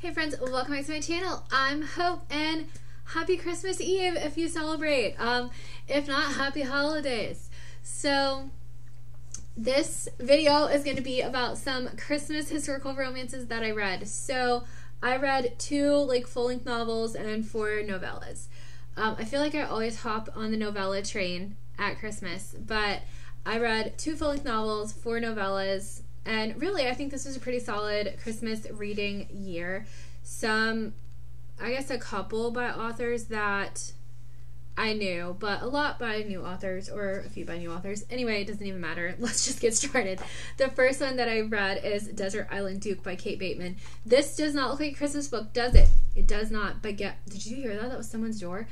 Hey friends, welcome back to my channel. I'm Hope and happy Christmas Eve if you celebrate. Um, if not, happy holidays. So this video is going to be about some Christmas historical romances that I read. So I read two like full-length novels and four novellas. Um, I feel like I always hop on the novella train at Christmas, but I read two full-length novels, four novellas, and really, I think this was a pretty solid Christmas reading year. Some, I guess, a couple by authors that I knew, but a lot by new authors or a few by new authors. Anyway, it doesn't even matter. Let's just get started. The first one that I read is Desert Island Duke by Kate Bateman. This does not look like a Christmas book, does it? It does not. But get, did you hear that? That was someone's door.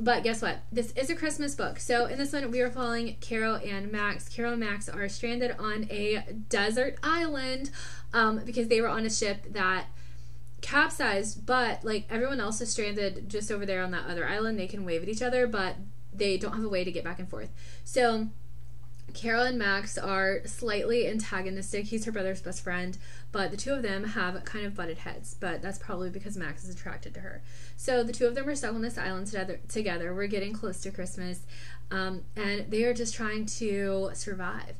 But guess what? This is a Christmas book. So in this one, we are following Carol and Max. Carol and Max are stranded on a desert island um, because they were on a ship that capsized, but like everyone else is stranded just over there on that other island. They can wave at each other, but they don't have a way to get back and forth. So Carol and Max are slightly antagonistic. He's her brother's best friend, but the two of them have kind of butted heads. But that's probably because Max is attracted to her. So the two of them are stuck on this island together. Together, we're getting close to Christmas, um, and they are just trying to survive.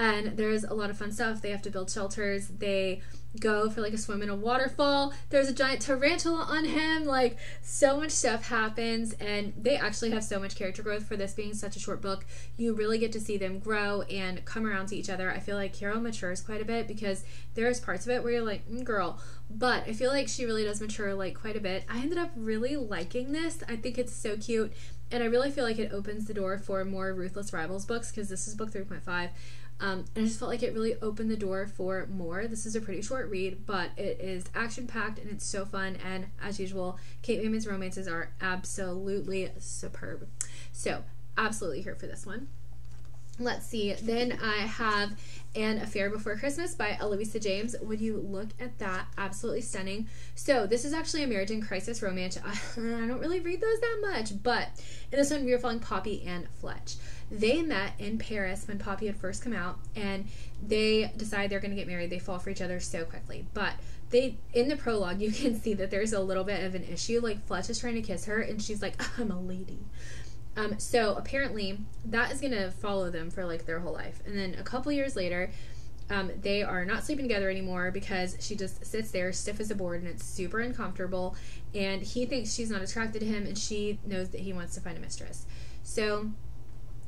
And there's a lot of fun stuff. They have to build shelters. They go for like a swim in a waterfall. There's a giant tarantula on him. Like so much stuff happens and they actually have so much character growth for this being such a short book. You really get to see them grow and come around to each other. I feel like Carol matures quite a bit because there's parts of it where you're like, mm, girl, but I feel like she really does mature like quite a bit. I ended up really liking this. I think it's so cute and I really feel like it opens the door for more Ruthless Rivals books because this is book 3.5. Um, and I just felt like it really opened the door for more. This is a pretty short read, but it is action packed and it's so fun. And as usual, Kate Bateman's romances are absolutely superb. So, absolutely here for this one. Let's see. Then I have An Affair Before Christmas by Eloisa James. Would you look at that? Absolutely stunning. So, this is actually a marriage in crisis romance. I don't really read those that much, but in this one, we are following Poppy and Fletch. They met in Paris when Poppy had first come out, and they decide they're going to get married. They fall for each other so quickly. But they, in the prologue, you can see that there's a little bit of an issue. Like, Fletch is trying to kiss her, and she's like, I'm a lady. Um, so apparently that is going to follow them for like their whole life. And then a couple years later, um, they are not sleeping together anymore because she just sits there stiff as a board and it's super uncomfortable. And he thinks she's not attracted to him and she knows that he wants to find a mistress. So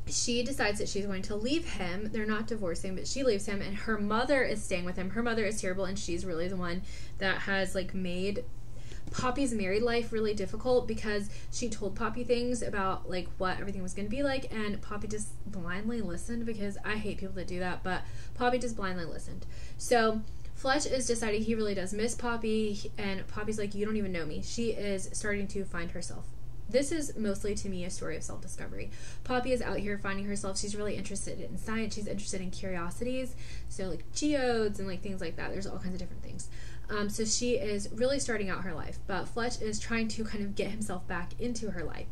she decides that she's going to leave him. They're not divorcing, but she leaves him, and her mother is staying with him. Her mother is terrible, and she's really the one that has like made Poppy's married life really difficult because she told Poppy things about like what everything was going to be like, and Poppy just blindly listened because I hate people that do that, but Poppy just blindly listened. So Fletch is deciding he really does miss Poppy, and Poppy's like, You don't even know me. She is starting to find herself. This is mostly to me a story of self discovery. Poppy is out here finding herself. She's really interested in science, she's interested in curiosities, so like geodes and like things like that. There's all kinds of different things. Um, so she is really starting out her life, but Fletch is trying to kind of get himself back into her life.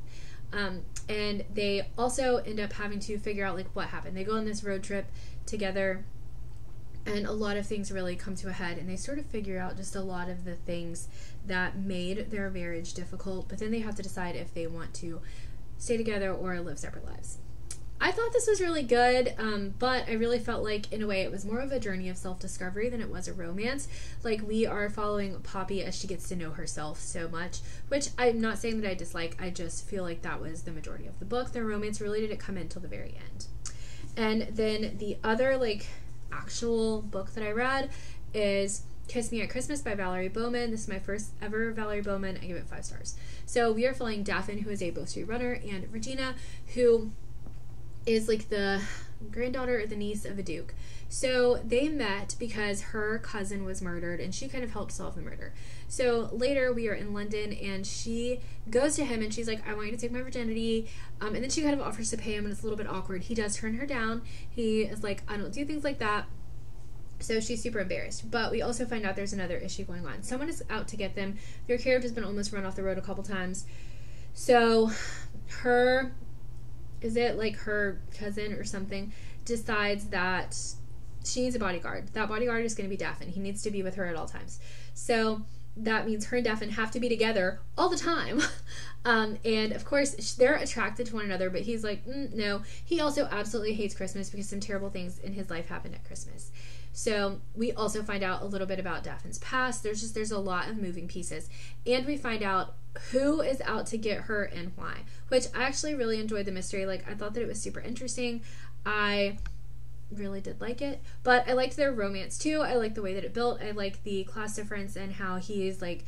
Um, and they also end up having to figure out like what happened. They go on this road trip together, and a lot of things really come to a head, and they sort of figure out just a lot of the things that made their marriage difficult. But then they have to decide if they want to stay together or live separate lives. I thought this was really good, um, but I really felt like, in a way, it was more of a journey of self discovery than it was a romance. Like, we are following Poppy as she gets to know herself so much, which I'm not saying that I dislike, I just feel like that was the majority of the book. The romance really didn't come in until the very end. And then the other, like, actual book that I read is Kiss Me at Christmas by Valerie Bowman. This is my first ever Valerie Bowman. I give it five stars. So we are following Daffin, who is a Bow Street runner, and Regina, who is like the granddaughter or the niece of a duke. So they met because her cousin was murdered and she kind of helped solve the murder. So later we are in London and she goes to him and she's like, I want you to take my virginity. Um, and then she kind of offers to pay him and it's a little bit awkward. He does turn her down. He is like, I don't do things like that. So she's super embarrassed. But we also find out there's another issue going on. Someone is out to get them. Their carriage has been almost run off the road a couple times. So her is it like her cousin or something decides that she needs a bodyguard. That bodyguard is going to be Daffin. He needs to be with her at all times. So that means her and Daffin have to be together all the time. um, and of course, they're attracted to one another, but he's like, mm, no. He also absolutely hates Christmas because some terrible things in his life happened at Christmas. So we also find out a little bit about Daffin's past. There's just there's a lot of moving pieces, and we find out who is out to get her and why. Which I actually really enjoyed the mystery. Like I thought that it was super interesting. I really did like it. But I liked their romance too. I like the way that it built. I like the class difference and how he's like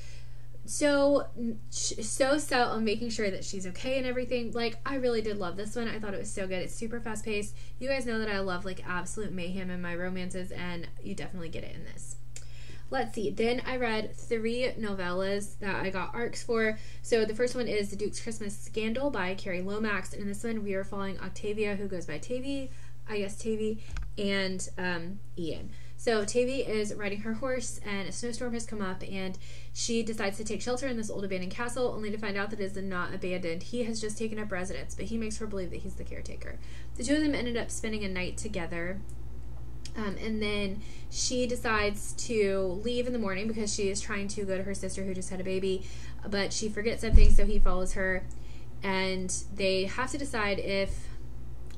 so so set on making sure that she's okay and everything. Like I really did love this one. I thought it was so good. It's super fast paced. You guys know that I love like absolute mayhem in my romances and you definitely get it in this. Let's see. Then I read three novellas that I got arcs for. So the first one is The Duke's Christmas Scandal by Carrie Lomax. And in this one, we are following Octavia, who goes by Tavy, I guess Tavy, and um, Ian. So Tavy is riding her horse, and a snowstorm has come up, and she decides to take shelter in this old abandoned castle, only to find out that it is not abandoned. He has just taken up residence, but he makes her believe that he's the caretaker. The two of them ended up spending a night together. Um, and then she decides to leave in the morning because she is trying to go to her sister who just had a baby, but she forgets something, so he follows her. And they have to decide if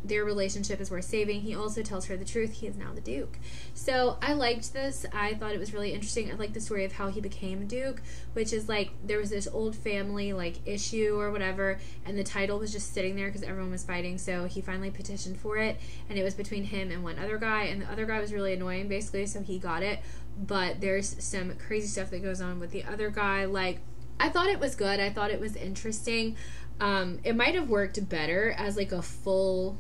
their relationship is worth saving. He also tells her the truth. He is now the Duke. So I liked this. I thought it was really interesting. I like the story of how he became Duke, which is like there was this old family like issue or whatever, and the title was just sitting there because everyone was fighting. So he finally petitioned for it, and it was between him and one other guy, and the other guy was really annoying basically, so he got it. But there's some crazy stuff that goes on with the other guy. Like I thought it was good. I thought it was interesting. Um, it might have worked better as like a full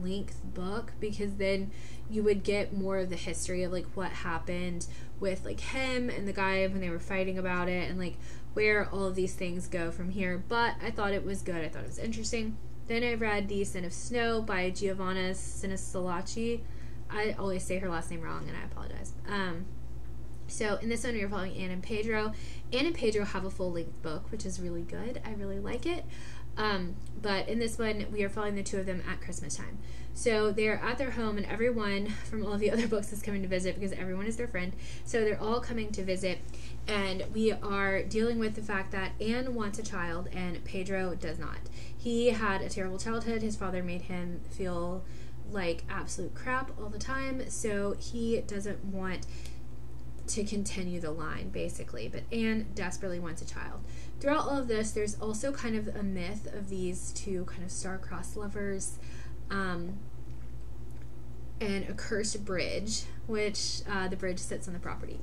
length book because then you would get more of the history of like what happened with like him and the guy when they were fighting about it and like where all of these things go from here. But I thought it was good. I thought it was interesting. Then I read The Sin of Snow by Giovanna Siniscalchi. I always say her last name wrong and I apologize. Um, so in this one, we are following Anne and Pedro. Anne and Pedro have a full length book, which is really good. I really like it. Um, but in this one, we are following the two of them at Christmas time. So they're at their home, and everyone from all of the other books is coming to visit because everyone is their friend. So they're all coming to visit, and we are dealing with the fact that Anne wants a child and Pedro does not. He had a terrible childhood. His father made him feel like absolute crap all the time, so he doesn't want to continue the line, basically. But Anne desperately wants a child. Throughout all of this, there's also kind of a myth of these two kind of star-crossed lovers. Um, and a cursed bridge, which uh, the bridge sits on the property.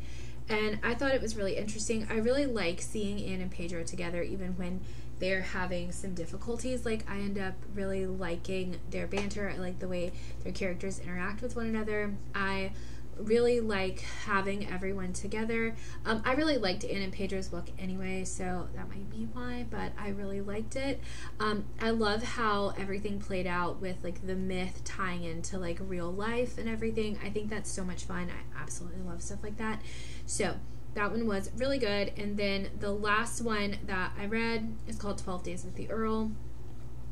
And I thought it was really interesting. I really like seeing Anne and Pedro together, even when they're having some difficulties. Like, I end up really liking their banter. I like the way their characters interact with one another. I really like having everyone together. Um, I really liked Anne and Pedro's book anyway, so that might be why, but I really liked it. Um, I love how everything played out with like the myth tying into like real life and everything. I think that's so much fun. I absolutely love stuff like that. So, that one was really good. And then the last one that I read is called 12 Days with the Earl.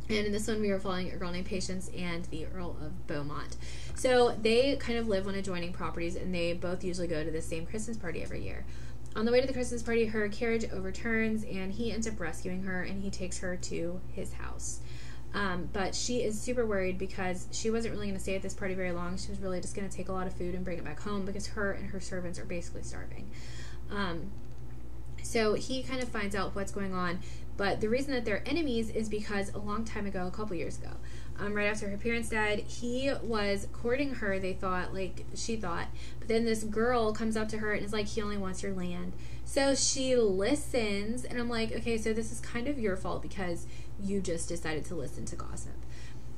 And in this one, we are following a girl named Patience and the Earl of Beaumont. So they kind of live on adjoining properties, and they both usually go to the same Christmas party every year. On the way to the Christmas party, her carriage overturns, and he ends up rescuing her, and he takes her to his house. Um, but she is super worried because she wasn't really going to stay at this party very long. She was really just going to take a lot of food and bring it back home because her and her servants are basically starving. Um, so he kind of finds out what's going on. But the reason that they're enemies is because a long time ago, a couple years ago, um, right after her parents died, he was courting her, they thought, like she thought. But then this girl comes up to her and is like, he only wants your land. So she listens, and I'm like, okay, so this is kind of your fault because you just decided to listen to gossip.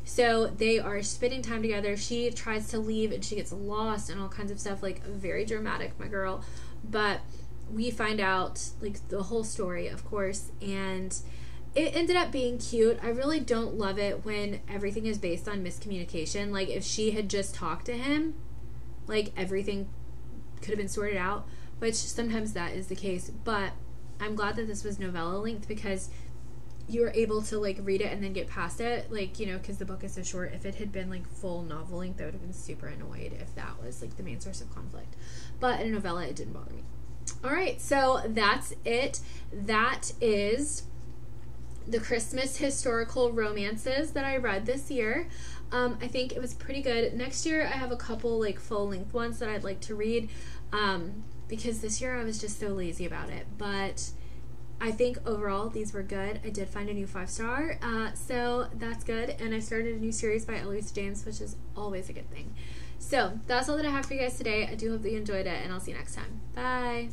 So they are spending time together. She tries to leave and she gets lost and all kinds of stuff, like very dramatic, my girl. But we find out like the whole story, of course, and it ended up being cute. I really don't love it when everything is based on miscommunication. Like if she had just talked to him, like everything could have been sorted out, which sometimes that is the case, but I'm glad that this was novella length because you were able to like read it and then get past it like you know because the book is so short if it had been like full novel length i would have been super annoyed if that was like the main source of conflict but in a novella it didn't bother me all right, so that's it. That is the Christmas historical romances that I read this year. Um, I think it was pretty good. Next year, I have a couple like full length ones that I'd like to read um, because this year I was just so lazy about it. But I think overall these were good. I did find a new five star, uh, so that's good. And I started a new series by Eloise James, which is always a good thing. So that's all that I have for you guys today. I do hope that you enjoyed it, and I'll see you next time. Bye.